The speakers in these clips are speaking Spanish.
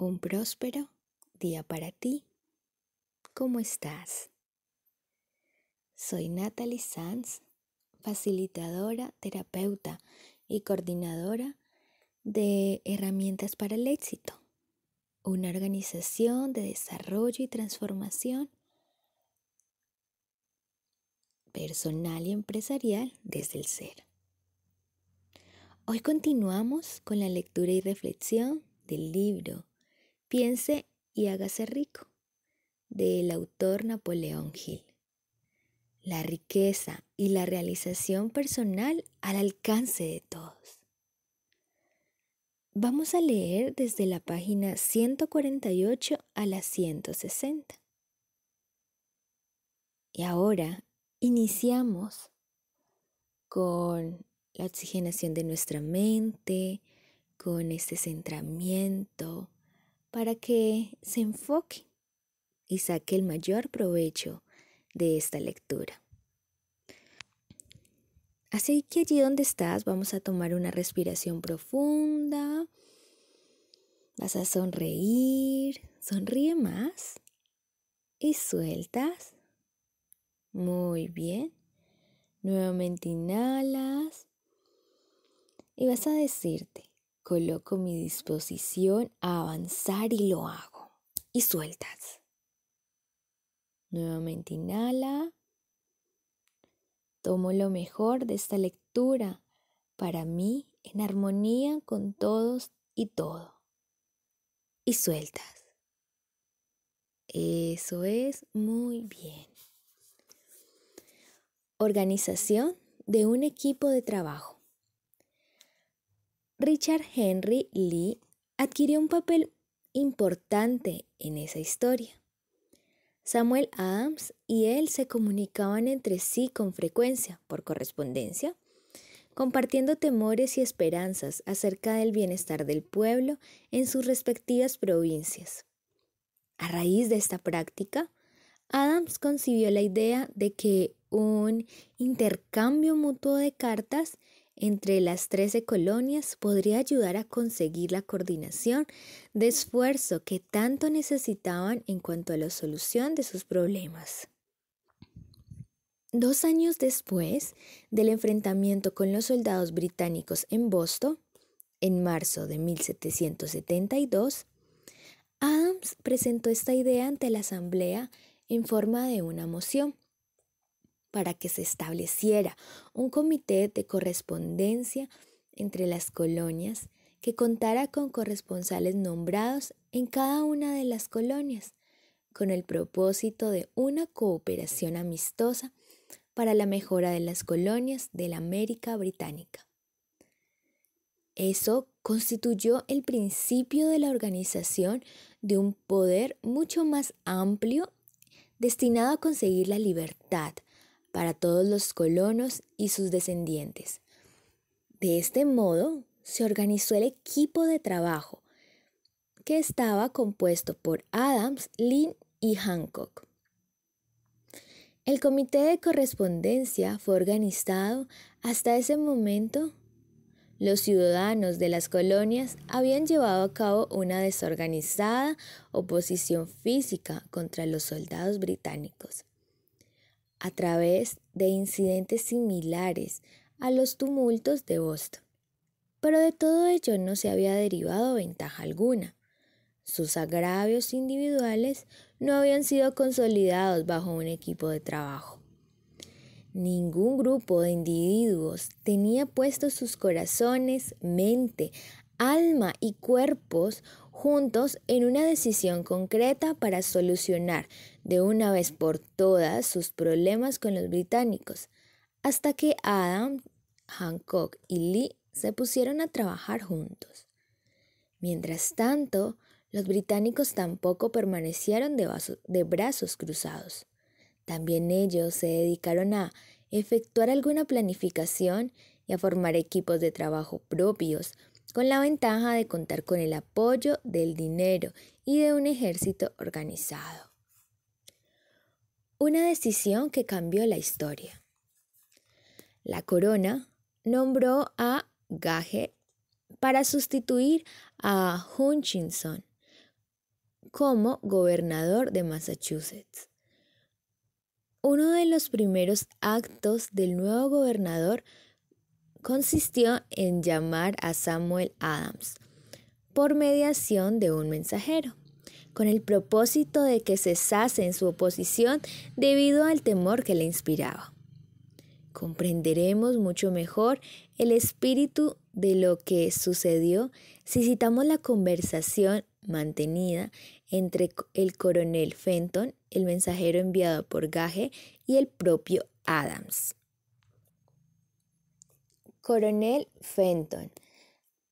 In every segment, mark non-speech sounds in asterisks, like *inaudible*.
Un próspero día para ti. ¿Cómo estás? Soy Natalie Sanz, facilitadora, terapeuta y coordinadora de Herramientas para el Éxito, una organización de desarrollo y transformación personal y empresarial desde el ser. Hoy continuamos con la lectura y reflexión del libro Piense y hágase rico, del autor Napoleón Hill. La riqueza y la realización personal al alcance de todos. Vamos a leer desde la página 148 a la 160. Y ahora iniciamos con la oxigenación de nuestra mente, con este centramiento, para que se enfoque y saque el mayor provecho de esta lectura. Así que allí donde estás vamos a tomar una respiración profunda. Vas a sonreír. Sonríe más. Y sueltas. Muy bien. Nuevamente inhalas. Y vas a decirte, Coloco mi disposición a avanzar y lo hago. Y sueltas. Nuevamente inhala. Tomo lo mejor de esta lectura para mí en armonía con todos y todo. Y sueltas. Eso es muy bien. Organización de un equipo de trabajo. Richard Henry Lee adquirió un papel importante en esa historia. Samuel Adams y él se comunicaban entre sí con frecuencia por correspondencia, compartiendo temores y esperanzas acerca del bienestar del pueblo en sus respectivas provincias. A raíz de esta práctica, Adams concibió la idea de que un intercambio mutuo de cartas entre las 13 colonias podría ayudar a conseguir la coordinación de esfuerzo que tanto necesitaban en cuanto a la solución de sus problemas. Dos años después del enfrentamiento con los soldados británicos en Boston, en marzo de 1772, Adams presentó esta idea ante la Asamblea en forma de una moción para que se estableciera un comité de correspondencia entre las colonias que contara con corresponsales nombrados en cada una de las colonias, con el propósito de una cooperación amistosa para la mejora de las colonias de la América Británica. Eso constituyó el principio de la organización de un poder mucho más amplio destinado a conseguir la libertad, para todos los colonos y sus descendientes. De este modo, se organizó el equipo de trabajo, que estaba compuesto por Adams, Lynn y Hancock. El comité de correspondencia fue organizado hasta ese momento. Los ciudadanos de las colonias habían llevado a cabo una desorganizada oposición física contra los soldados británicos a través de incidentes similares a los tumultos de Boston. Pero de todo ello no se había derivado ventaja alguna. Sus agravios individuales no habían sido consolidados bajo un equipo de trabajo. Ningún grupo de individuos tenía puestos sus corazones, mente, alma y cuerpos juntos en una decisión concreta para solucionar de una vez por todas sus problemas con los británicos, hasta que Adam, Hancock y Lee se pusieron a trabajar juntos. Mientras tanto, los británicos tampoco permanecieron de, brazos cruzados. También ellos se dedicaron a efectuar alguna planificación y a formar equipos de trabajo propios con la ventaja de contar con el apoyo del dinero y de un ejército organizado. Una decisión que cambió la historia. La corona nombró a Gage para sustituir a Hutchinson como gobernador de Massachusetts. Uno de los primeros actos del nuevo gobernador consistió en llamar a Samuel Adams por mediación de un mensajero, con el propósito de que cesase en su oposición debido al temor que le inspiraba. Comprenderemos mucho mejor el espíritu de lo que sucedió si citamos la conversación mantenida entre el coronel Fenton, el mensajero enviado por Gage, y el propio Adams. Coronel Fenton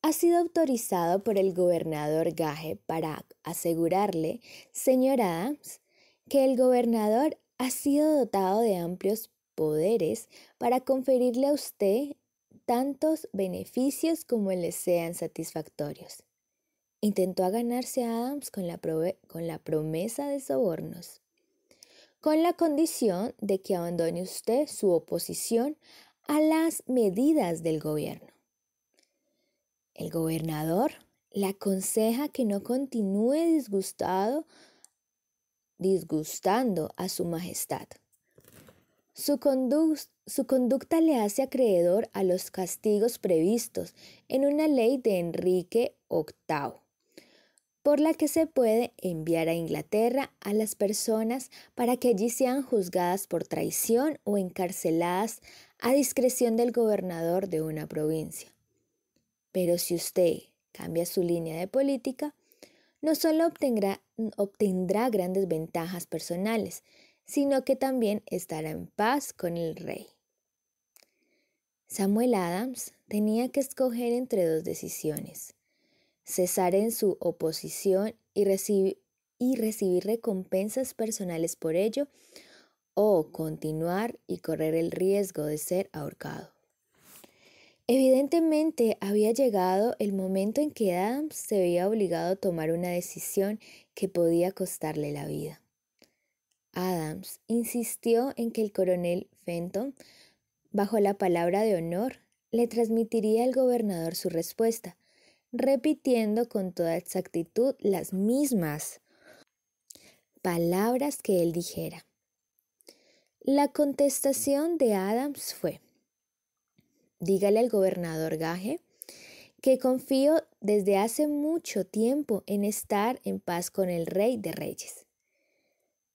ha sido autorizado por el gobernador Gage para asegurarle, señor Adams, que el gobernador ha sido dotado de amplios poderes para conferirle a usted tantos beneficios como le sean satisfactorios. Intentó ganarse a Adams con la, con la promesa de sobornos, con la condición de que abandone usted su oposición a las medidas del gobierno. El gobernador le aconseja que no continúe disgustado, disgustando a su majestad. Su, su, conducta le hace acreedor a los castigos previstos en una ley de Enrique VIII, por la que se puede enviar a Inglaterra a las personas para que allí sean juzgadas por traición o encarceladas a discreción del gobernador de una provincia. Pero si usted cambia su línea de política, no solo obtendrá, grandes ventajas personales, sino que también estará en paz con el rey. Samuel Adams tenía que escoger entre dos decisiones, cesar en su oposición y recibir recompensas personales por ello, o continuar y correr el riesgo de ser ahorcado. Evidentemente había llegado el momento en que Adams se veía obligado a tomar una decisión que podía costarle la vida. Adams insistió en que el coronel Fenton, bajo la palabra de honor, le transmitiría al gobernador su respuesta, repitiendo con toda exactitud las mismas palabras que él dijera. La contestación de Adams fue, dígale al gobernador Gage que confío desde hace mucho tiempo en estar en paz con el rey de reyes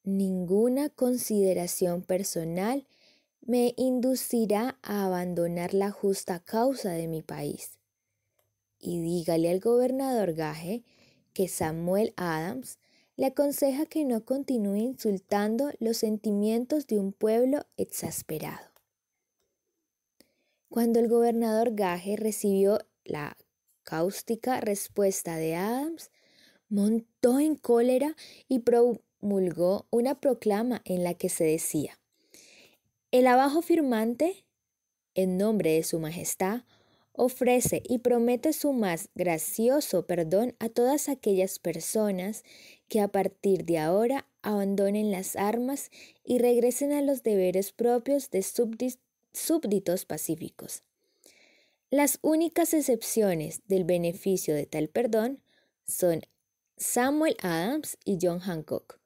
Ninguna consideración personal me inducirá a abandonar la justa causa de mi país. Y dígale al gobernador Gage que Samuel Adams le aconseja que no continúe insultando los sentimientos de un pueblo exasperado. Cuando el gobernador Gage recibió la cáustica respuesta de Adams, montó en cólera y mulgó una proclama en la que se decía, el abajo firmante, en nombre de su Majestad, ofrece y promete su más gracioso perdón a todas aquellas personas que a partir de ahora abandonen las armas y regresen a los deberes propios de súbditos pacíficos. Las únicas excepciones del beneficio de tal perdón son Samuel Adams y John Hancock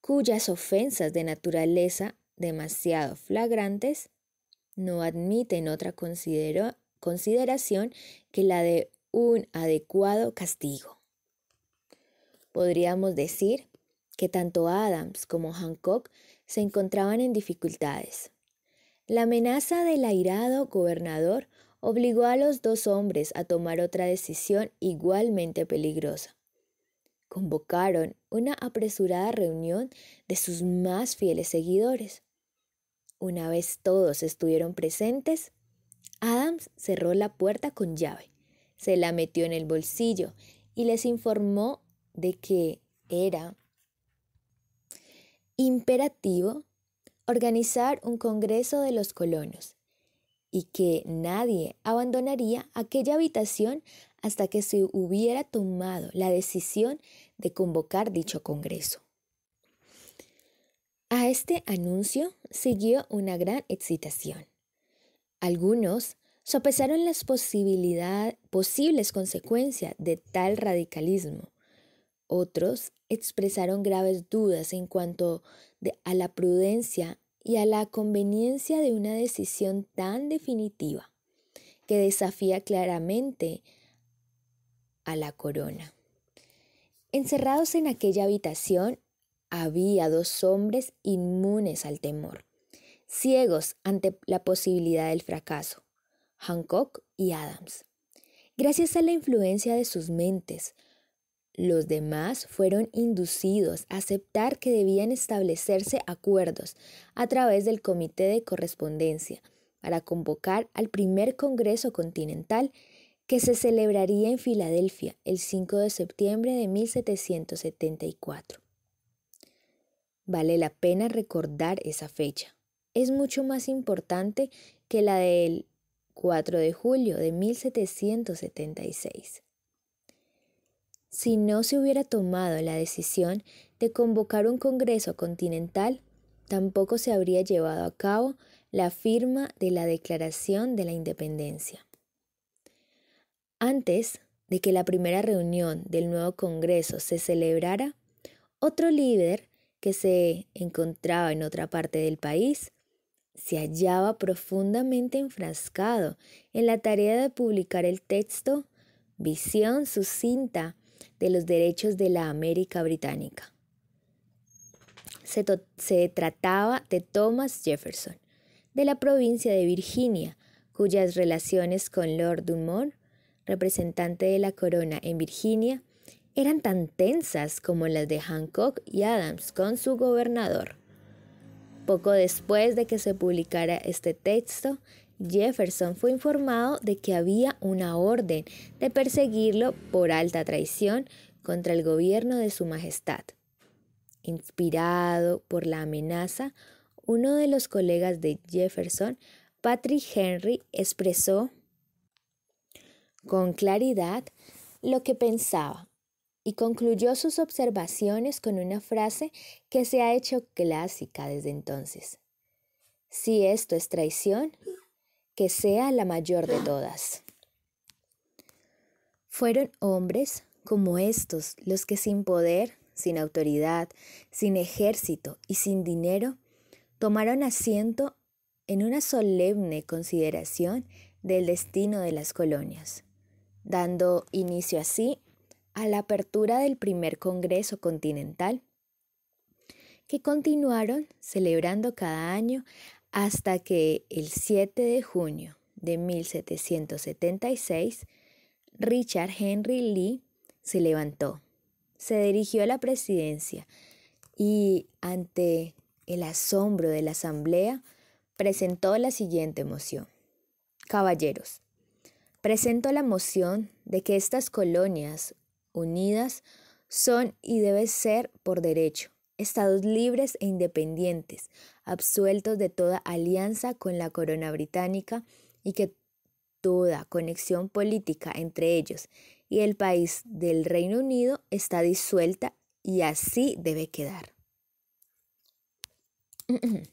cuyas ofensas de naturaleza demasiado flagrantes no admiten otra consideración que la de un adecuado castigo. Podríamos decir que tanto Adams como Hancock se encontraban en dificultades. La amenaza del airado gobernador obligó a los dos hombres a tomar otra decisión igualmente peligrosa convocaron una apresurada reunión de sus más fieles seguidores. Una vez todos estuvieron presentes, Adams cerró la puerta con llave, se la metió en el bolsillo y les informó de que era imperativo organizar un congreso de los colonos y que nadie abandonaría aquella habitación hasta que se hubiera tomado la decisión de convocar dicho Congreso. A este anuncio siguió una gran excitación. Algunos sopesaron las posibles consecuencias de tal radicalismo, Otros expresaron graves dudas en cuanto a la prudencia y a la conveniencia de una decisión tan definitiva que desafía claramente a la corona. Encerrados en aquella habitación había dos hombres inmunes al temor, ciegos ante la posibilidad del fracaso, Hancock y Adams. Gracias a la influencia de sus mentes, los demás fueron inducidos a aceptar que debían establecerse acuerdos a través del Comité de Correspondencia para convocar al primer Congreso Continental que se celebraría en Filadelfia el 5 de septiembre de 1774. Vale la pena recordar esa fecha. Es mucho más importante que la del 4 de julio de 1776 si no se hubiera tomado la decisión de convocar un Congreso continental, tampoco se habría llevado a cabo la firma de la Declaración de la Independencia. Antes de que la primera reunión del nuevo Congreso se celebrara, otro líder que se encontraba en otra parte del país se hallaba profundamente enfrascado en la tarea de publicar el texto Visión sucinta de los derechos de la América Británica. Se, se, trataba de Thomas Jefferson, de la provincia de Virginia, cuyas relaciones con Lord Dumont, representante de la corona en Virginia, eran tan tensas como las de Hancock y Adams con su gobernador. Poco después de que se publicara este texto, Jefferson fue informado de que había una orden de perseguirlo por alta traición contra el gobierno de su Majestad. Inspirado por la amenaza, uno de los colegas de Jefferson, Patrick Henry, expresó con claridad lo que pensaba y concluyó sus observaciones con una frase que se ha hecho clásica desde entonces. Si esto es traición, que sea la mayor de todas. Fueron hombres como estos los que sin poder, sin autoridad, sin ejército y sin dinero, tomaron asiento en una solemne consideración del destino de las colonias, dando inicio así a la apertura del primer Congreso Continental, que continuaron celebrando cada año hasta que el 7 de junio de 1776, Richard Henry Lee se levantó, se dirigió a la presidencia y, ante el asombro de la asamblea, presentó la siguiente moción. Caballeros, presento la moción de que estas colonias unidas son y deben ser por derecho estados libres e independientes, absueltos de toda alianza con la corona británica y que toda conexión política entre ellos y el país del Reino Unido está disuelta y así debe quedar. *clears throat*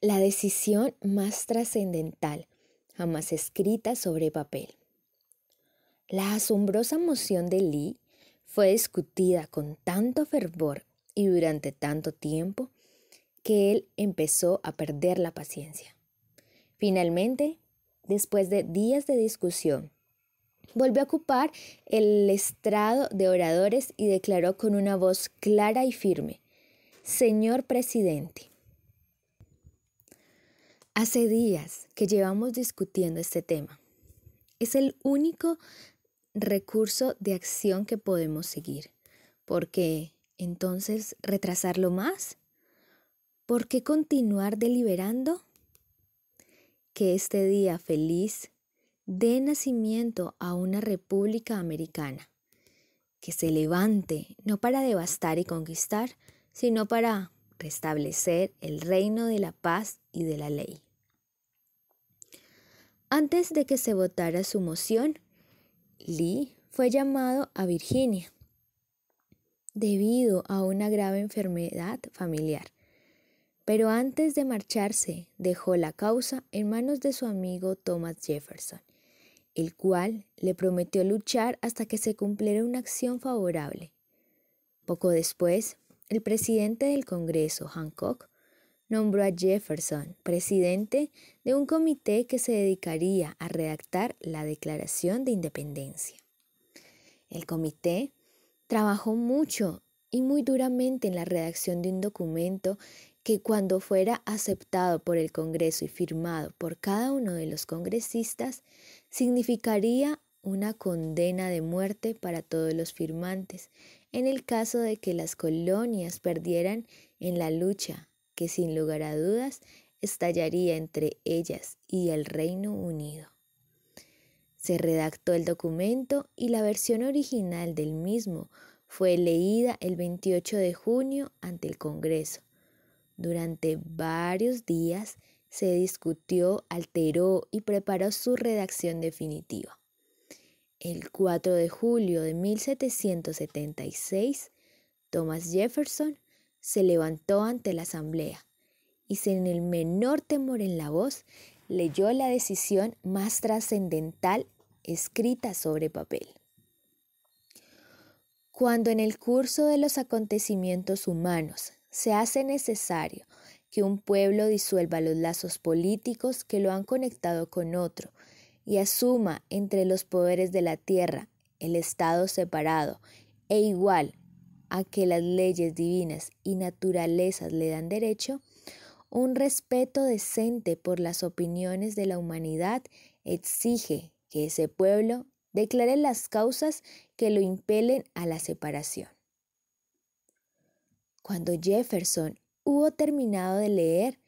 La decisión más trascendental jamás escrita sobre papel. La asombrosa moción de Lee fue discutida con tanto fervor y durante tanto tiempo que él empezó a perder la paciencia. Finalmente, después de días de discusión, volvió a ocupar el estrado de oradores y declaró con una voz clara y firme, Señor presidente, hace días que llevamos discutiendo este tema. Es el único recurso de acción que podemos seguir. Porque entonces retrasarlo más. ¿Por qué continuar deliberando? Que este día feliz dé nacimiento a una república americana, que se levante no para devastar y conquistar, sino para restablecer el reino de la paz y de la ley. Antes de que se votara su moción, Lee fue llamado a Virginia debido a una grave enfermedad familiar. Pero antes de marcharse dejó la causa en manos de su amigo Thomas Jefferson el cual le prometió luchar hasta que se cumpliera una acción favorable. Poco después, el presidente del Congreso, Hancock, nombró a Jefferson presidente de un comité que se dedicaría a redactar la Declaración de Independencia. El comité trabajó mucho y muy duramente en la redacción de un documento que cuando fuera aceptado por el Congreso y firmado por cada uno de los congresistas, significaría una condena de muerte para todos los firmantes en el caso de que las colonias perdieran en la lucha que sin lugar a dudas estallaría entre ellas y el Reino Unido. Se redactó el documento y la versión original del mismo fue leída el 28 de junio ante el Congreso. Durante varios días se discutió, alteró y preparó su redacción definitiva. El 4 de julio de 1776, Thomas Jefferson se levantó ante la asamblea y sin el menor temor en la voz leyó la decisión más trascendental escrita sobre papel. Cuando en el curso de los acontecimientos humanos se hace necesario que un pueblo disuelva los lazos políticos que lo han conectado con otro y asuma entre los poderes de la tierra el Estado separado e igual a que las leyes divinas y naturalezas le dan derecho, un respeto decente por las opiniones de la humanidad exige que ese pueblo declare las causas que lo impelen a la separación. Cuando Jefferson hubo terminado de leer,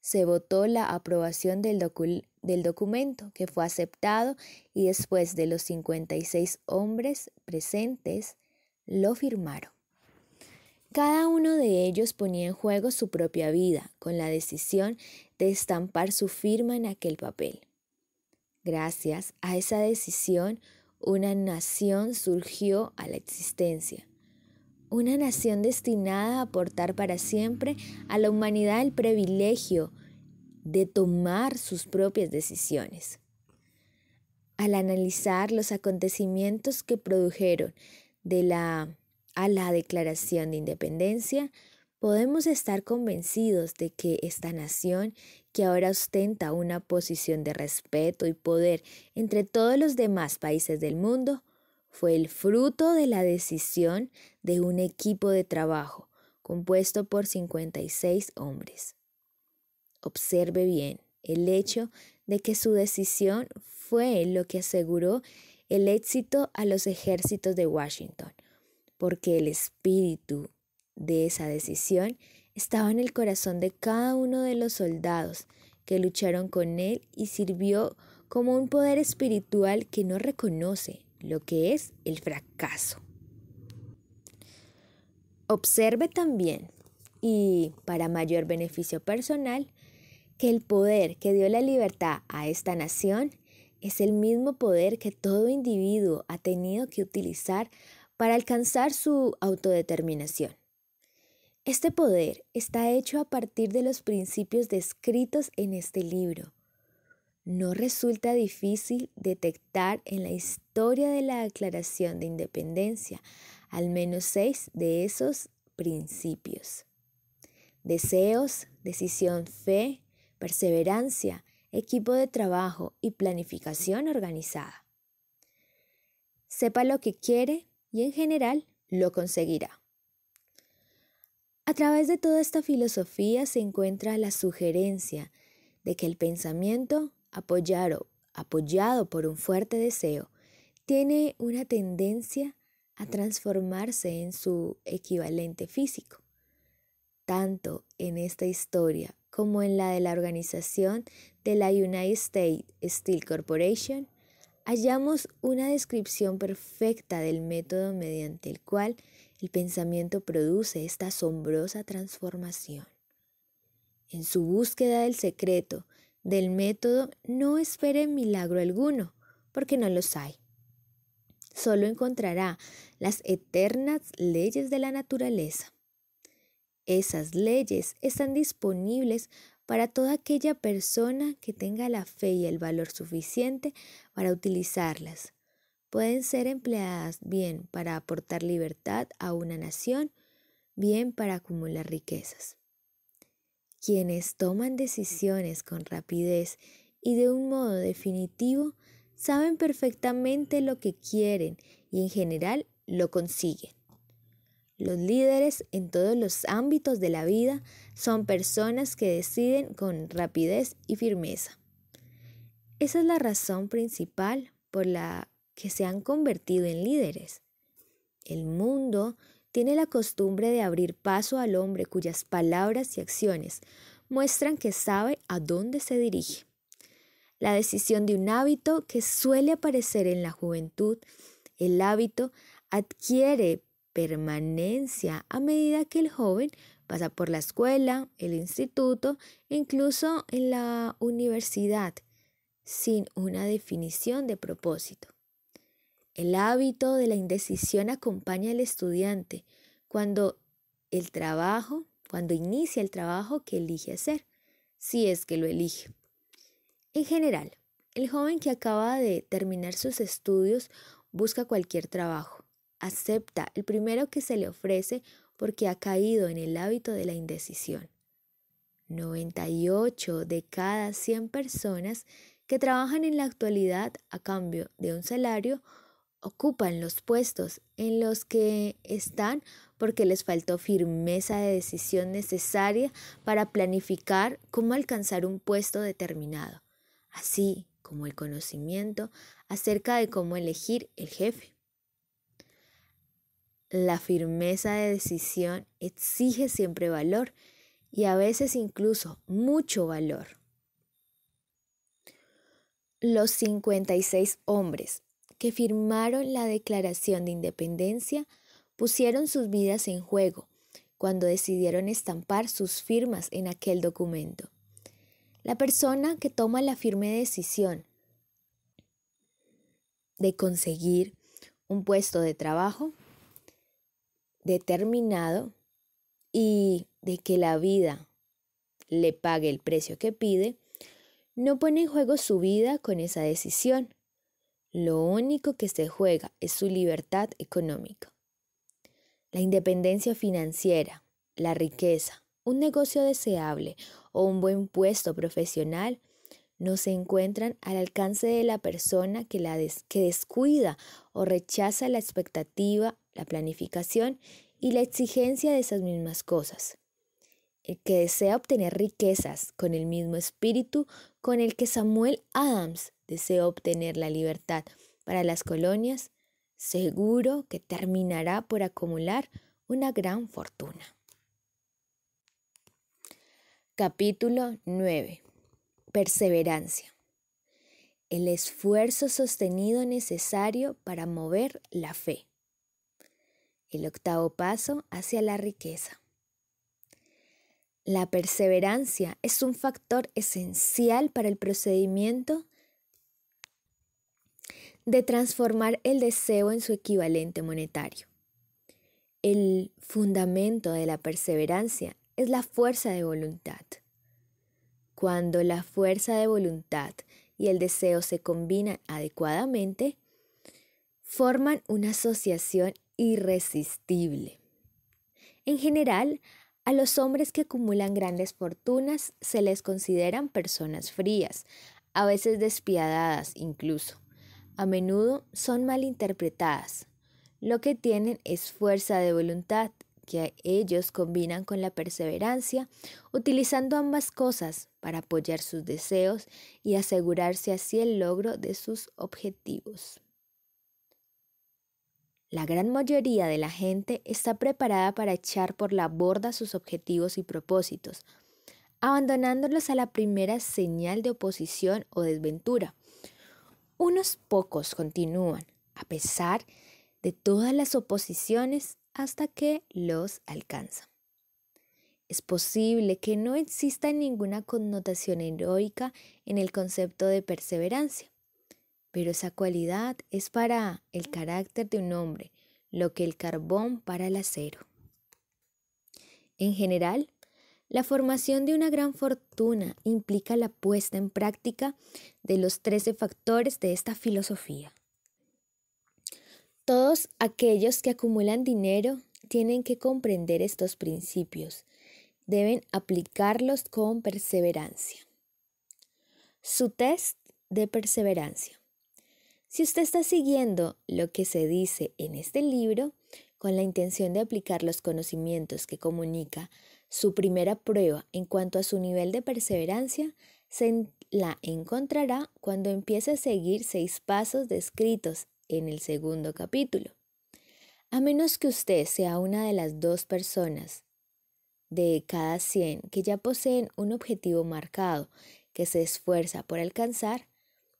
se votó la aprobación del, del documento que fue aceptado y después de los 56 hombres presentes lo firmaron. Cada uno de ellos ponía en juego su propia vida con la decisión de estampar su firma en aquel papel. Gracias a esa decisión, una nación surgió a la existencia. Una nación destinada a aportar para siempre a la humanidad el privilegio de tomar sus propias decisiones. Al analizar los acontecimientos que produjeron de la a la Declaración de Independencia, podemos estar convencidos de que esta nación, que ahora ostenta una posición de respeto y poder entre todos los demás países del mundo, fue el fruto de la decisión de un equipo de trabajo compuesto por 56 hombres. Observe bien el hecho de que su decisión fue lo que aseguró el éxito a los ejércitos de Washington, porque el espíritu de esa decisión estaba en el corazón de cada uno de los soldados que lucharon con él y sirvió como un poder espiritual que no reconoce lo que es el fracaso. Observe también, y para mayor beneficio personal, que el poder que dio la libertad a esta nación es el mismo poder que todo individuo ha tenido que utilizar para alcanzar su autodeterminación. Este poder está hecho a partir de los principios descritos en este libro. No resulta difícil detectar en la historia de la Declaración de Independencia al menos seis de esos principios. Deseos, decisión, fe, perseverancia, equipo de trabajo y planificación organizada. Sepa lo que quiere y en general lo conseguirá. A través de toda esta filosofía se encuentra la sugerencia de que el pensamiento, apoyado, apoyado por un fuerte deseo, tiene una tendencia a transformarse en su equivalente físico. Tanto en esta historia como en la de la organización de la United States Steel Corporation, hallamos una descripción perfecta del método mediante el cual el pensamiento produce esta asombrosa transformación. En su búsqueda del secreto del método no espere milagro alguno, porque no los hay. Solo encontrará las eternas leyes de la naturaleza. Esas leyes están disponibles para toda aquella persona que tenga la fe y el valor suficiente para utilizarlas. Pueden ser empleadas bien para aportar libertad a una nación, bien para acumular riquezas. Quienes toman decisiones con rapidez y de un modo definitivo saben perfectamente lo que quieren y en general lo consiguen. Los líderes en todos los ámbitos de la vida son personas que deciden con rapidez y firmeza. Esa es la razón principal por la que se han convertido en líderes. El mundo tiene la costumbre de abrir paso al hombre cuyas palabras y acciones muestran que sabe a dónde se dirige. La decisión de un hábito que suele aparecer en la juventud, el hábito adquiere permanencia a medida que el joven pasa por la escuela, el instituto incluso en la universidad, sin una definición de propósito. El hábito de la indecisión acompaña al estudiante cuando el trabajo, cuando inicia el trabajo que elige hacer, si es que lo elige. En general, el joven que acaba de terminar sus estudios busca cualquier trabajo acepta el primero que se le ofrece porque ha caído en el hábito de la indecisión. 98 de cada 100 personas que trabajan en la actualidad a cambio de un salario ocupan los puestos en los que están porque les faltó firmeza de decisión necesaria para planificar cómo alcanzar un puesto determinado, así como el conocimiento acerca de cómo elegir el jefe. La firmeza de decisión exige siempre valor y a veces incluso mucho valor. Los 56 hombres que firmaron la Declaración de Independencia pusieron sus vidas en juego cuando decidieron estampar sus firmas en aquel documento. La persona que toma la firme decisión de conseguir un puesto de trabajo determinado y de que la vida le pague el precio que pide, no pone en juego su vida con esa decisión. Lo único que se juega es su libertad económica. La independencia financiera, la riqueza, un negocio deseable o un buen puesto profesional no se encuentran al alcance de la persona que, la que descuida o rechaza la expectativa, la planificación y la exigencia de esas mismas cosas. El que desea obtener riquezas con el mismo espíritu con el que Samuel Adams desea obtener la libertad para las colonias, seguro que terminará por acumular una gran fortuna. Capítulo 9 Perseverancia. El esfuerzo sostenido necesario para mover la fe. El octavo paso hacia la riqueza. La perseverancia es un factor esencial para el procedimiento de transformar el deseo en su equivalente monetario. El fundamento de la perseverancia es la fuerza de voluntad. Cuando la fuerza de voluntad y el deseo se combinan adecuadamente, forman una asociación irresistible. En general, a los hombres que acumulan grandes fortunas se les consideran personas frías, a veces despiadadas incluso. A menudo son malinterpretadas. Lo que tienen es fuerza de voluntad que ellos combinan con la perseverancia, utilizando ambas cosas para apoyar sus deseos y asegurarse así el logro de sus objetivos. La gran mayoría de la gente está preparada para echar por la borda sus objetivos y propósitos, abandonándolos a la primera señal de oposición o desventura. Unos pocos continúan, a pesar de todas las oposiciones, hasta que los alcanzan. Es posible que no exista ninguna connotación heroica en el concepto de perseverancia, pero esa cualidad es para el carácter de un hombre lo que el carbón para el acero. En general, La formación de una gran fortuna implica la puesta en práctica de los 13 factores de esta filosofía. Todos aquellos que acumulan dinero tienen que comprender estos principios. Deben aplicarlos con perseverancia. Su test de perseverancia. Si usted está siguiendo lo que se dice en este libro, con la intención de aplicar los conocimientos que comunica, su primera prueba en cuanto a su nivel de perseverancia se la encontrará cuando empiece a seguir seis pasos descritos en el segundo capítulo. A menos que usted sea una de las dos personas de cada 100 que ya poseen un objetivo marcado que se esfuerza por alcanzar,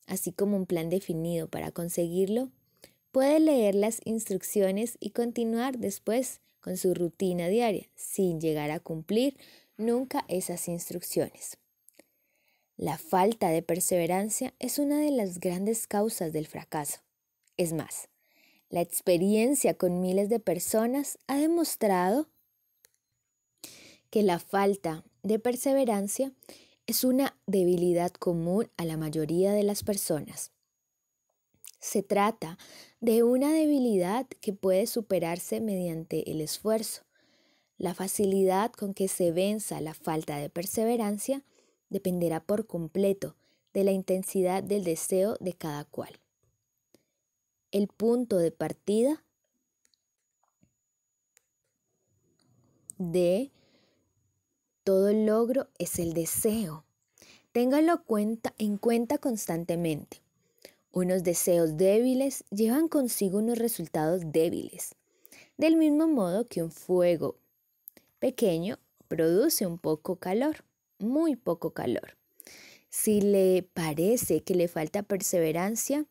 así como un plan definido para conseguirlo, puede leer las instrucciones y continuar después con su rutina diaria sin llegar a cumplir nunca esas instrucciones. La falta de perseverancia es una de las grandes causas del fracaso. Es más, la experiencia con miles de personas ha demostrado que la falta de perseverancia es una debilidad común a la mayoría de las personas. Se trata de una debilidad que puede superarse mediante el esfuerzo. La facilidad con que se venza la falta de perseverancia dependerá por completo de la intensidad del deseo de cada cual. El punto de partida de todo logro es el deseo. Téngalo cuenta, en cuenta constantemente. Unos deseos débiles llevan consigo unos resultados débiles. Del mismo modo que un fuego pequeño produce un poco calor, muy poco calor. Si le parece que le falta perseverancia,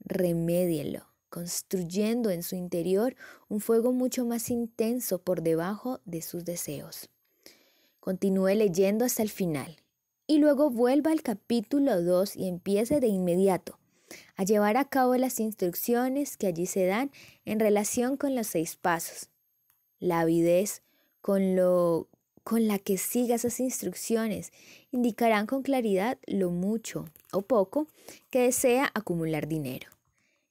remédielo, construyendo en su interior un fuego mucho más intenso por debajo de sus deseos. Continúe leyendo hasta el final y luego vuelva al capítulo 2 y empiece de inmediato a llevar a cabo las instrucciones que allí se dan en relación con los seis pasos. La avidez con, lo, con la que siga esas instrucciones indicarán con claridad lo mucho o poco que desea acumular dinero.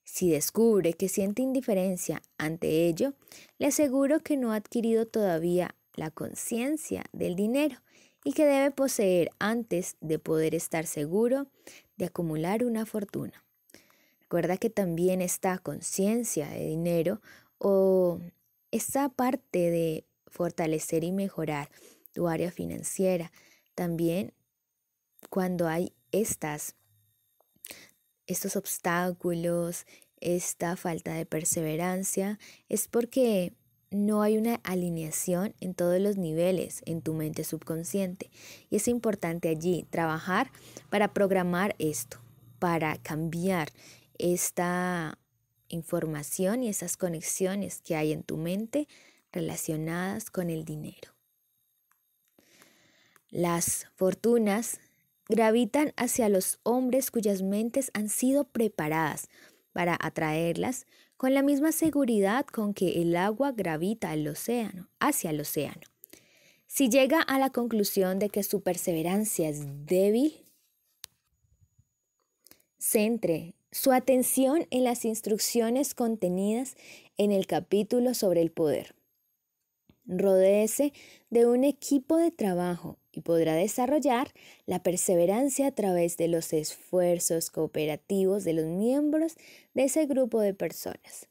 Si descubre que siente indiferencia ante ello, le aseguro que no ha adquirido todavía la conciencia del dinero y que debe poseer antes de poder estar seguro de acumular una fortuna. Recuerda que también esta conciencia de dinero o esta parte de fortalecer y mejorar tu área financiera. También cuando hay estas, estos obstáculos, esta falta de perseverancia, es porque no hay una alineación en todos los niveles en tu mente subconsciente. Y es importante allí trabajar para programar esto, para cambiar esta información y esas conexiones que hay en tu mente relacionadas con el dinero. Las fortunas gravitan hacia los hombres cuyas mentes han sido preparadas para atraerlas con la misma seguridad con que el agua gravita al océano, hacia el océano. Si llega a la conclusión de que su perseverancia es débil, centre su atención en las instrucciones contenidas en el capítulo sobre el poder. Rodéese de un equipo de trabajo y podrá desarrollar la perseverancia a través de los esfuerzos cooperativos de los miembros de ese grupo de personas.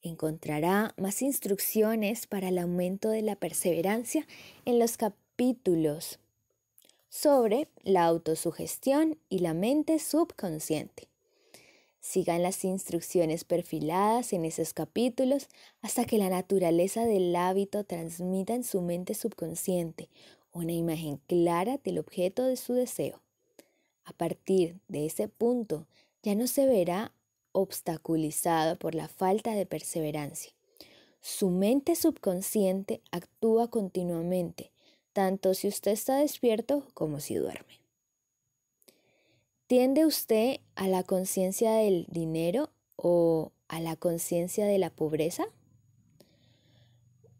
Encontrará más instrucciones para el aumento de la perseverancia en los capítulos sobre la autosugestión y la mente subconsciente. Sigan las instrucciones perfiladas en esos capítulos hasta que la naturaleza del hábito transmita en su mente subconsciente una imagen clara del objeto de su deseo. A partir de ese punto ya no se verá obstaculizado por la falta de perseverancia. Su mente subconsciente actúa continuamente, tanto si usted está despierto como si duerme. ¿Tiende usted a la conciencia del dinero o a la conciencia de la pobreza?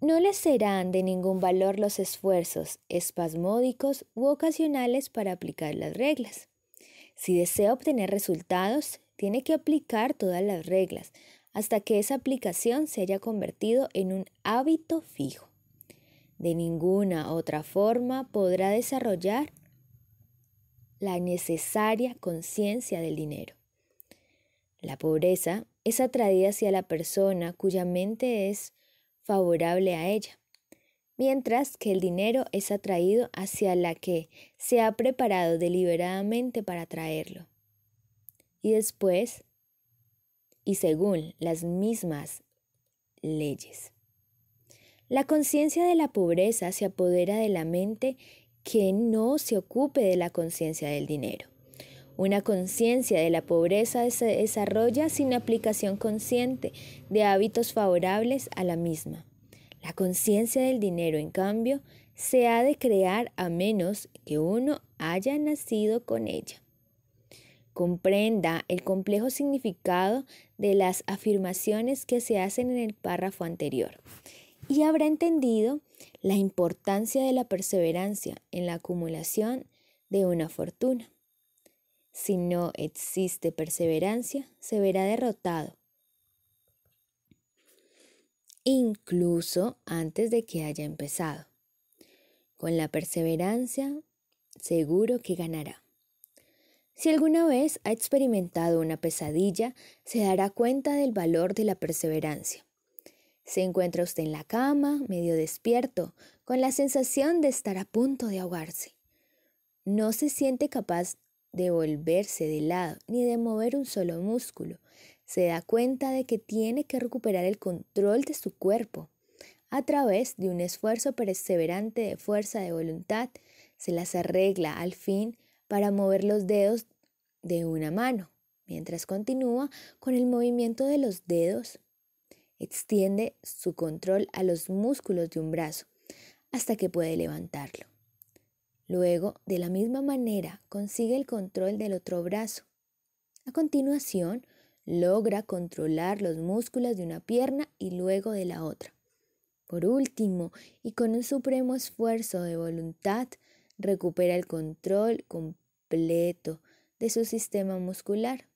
No les serán de ningún valor los esfuerzos espasmódicos u ocasionales para aplicar las reglas. Si desea obtener resultados, tiene que aplicar todas las reglas hasta que esa aplicación se haya convertido en un hábito fijo. De ninguna otra forma podrá desarrollar la necesaria conciencia del dinero. La pobreza es atraída hacia la persona cuya mente es favorable a ella, mientras que el dinero es atraído hacia la que se ha preparado deliberadamente para atraerlo. Y después, y según las mismas leyes. La conciencia de la pobreza se apodera de la mente que no se ocupe de la conciencia del dinero. Una conciencia de la pobreza se desarrolla sin aplicación consciente de hábitos favorables a la misma. La conciencia del dinero, en cambio, se ha de crear a menos que uno haya nacido con ella. Comprenda el complejo significado de las afirmaciones que se hacen en el párrafo anterior y habrá entendido la importancia de la perseverancia en la acumulación de una fortuna. Si no existe perseverancia, se verá derrotado, incluso antes de que haya empezado. Con la perseverancia, seguro que ganará. Si alguna vez ha experimentado una pesadilla, se dará cuenta del valor de la perseverancia. Se encuentra usted en la cama, medio despierto, con la sensación de estar a punto de ahogarse. No se siente capaz de volverse de lado ni de mover un solo músculo. Se da cuenta de que tiene que recuperar el control de su cuerpo. A través de un esfuerzo perseverante de fuerza de voluntad, se las arregla al fin para mover los dedos de una mano, mientras continúa con el movimiento de los dedos. Extiende su control a los músculos de un brazo hasta que puede levantarlo. Luego, de la misma manera, consigue el control del otro brazo. A continuación, logra controlar los músculos de una pierna y luego de la otra. Por último, y con un supremo esfuerzo de voluntad, recupera el control completo de su sistema muscular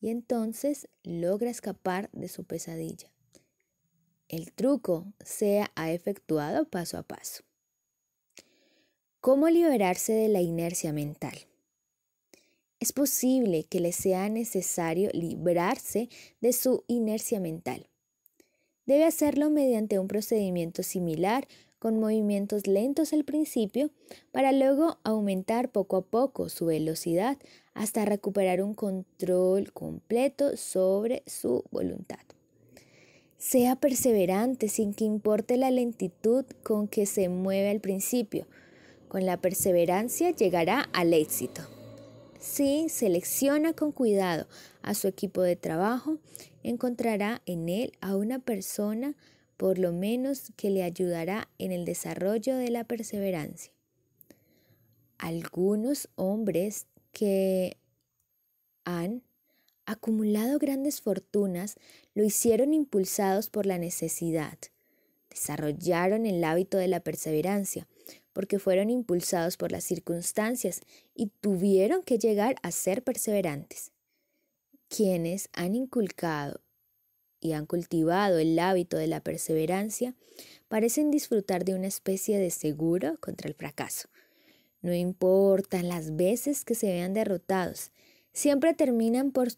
y entonces logra escapar de su pesadilla. El truco se ha efectuado paso a paso. ¿Cómo liberarse de la inercia mental? Es posible que le sea necesario librarse de su inercia mental. Debe hacerlo mediante un procedimiento similar con movimientos lentos al principio para luego aumentar poco a poco su velocidad hasta recuperar un control completo sobre su voluntad. Sea perseverante sin que importe la lentitud con que se mueve al principio, con la perseverancia llegará al éxito. Si selecciona con cuidado a su equipo de trabajo, encontrará en él a una persona por lo menos que le ayudará en el desarrollo de la perseverancia. Algunos hombres que han acumulado grandes fortunas lo hicieron impulsados por la necesidad. Desarrollaron el hábito de la perseverancia porque fueron impulsados por las circunstancias y tuvieron que llegar a ser perseverantes. Quienes han inculcado y han cultivado el hábito de la perseverancia parecen disfrutar de una especie de seguro contra el fracaso. No importan las veces que se vean derrotados, siempre terminan por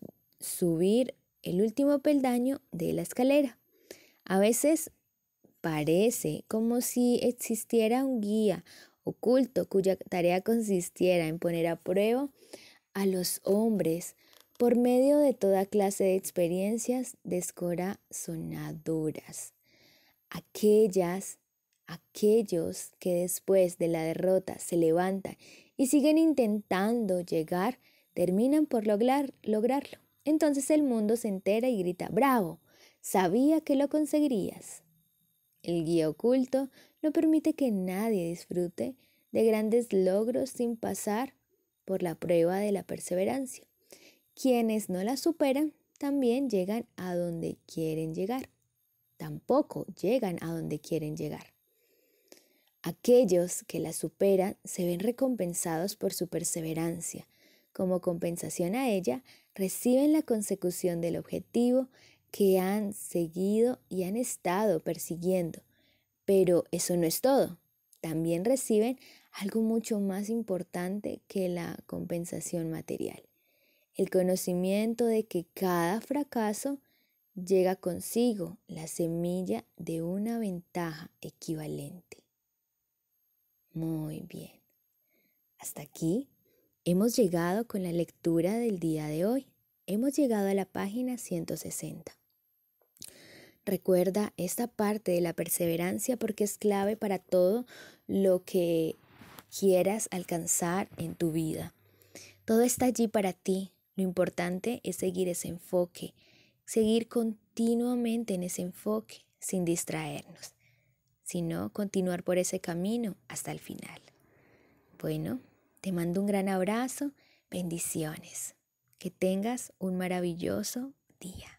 subir el último peldaño de la escalera. A veces Parece como si existiera un guía oculto cuya tarea consistiera en poner a prueba a los hombres por medio de toda clase de experiencias descorazonadoras. Aquellas, aquellos que después de la derrota se levantan y siguen intentando llegar, terminan por lograr, lograrlo. Entonces el mundo se entera y grita, bravo, sabía que lo conseguirías. El guía oculto no permite que nadie disfrute de grandes logros sin pasar por la prueba de la perseverancia. Quienes no la superan también llegan a donde quieren llegar. tampoco llegan a donde quieren llegar. Aquellos que la superan se ven recompensados por su perseverancia. Como compensación a ella, reciben la consecución del objetivo que han seguido y han estado persiguiendo. Pero eso no es todo. También reciben algo mucho más importante que la compensación material. El conocimiento de que cada fracaso llega consigo la semilla de una ventaja equivalente. Muy bien. Hasta aquí hemos llegado con la lectura del día de hoy. Hemos llegado a la página 160. Recuerda esta parte de la perseverancia porque es clave para todo lo que quieras alcanzar en tu vida. Todo está allí para ti. Lo importante es seguir ese enfoque, seguir continuamente en ese enfoque sin distraernos, sino continuar por ese camino hasta el final. Bueno, te mando un gran abrazo, bendiciones, que tengas un maravilloso día.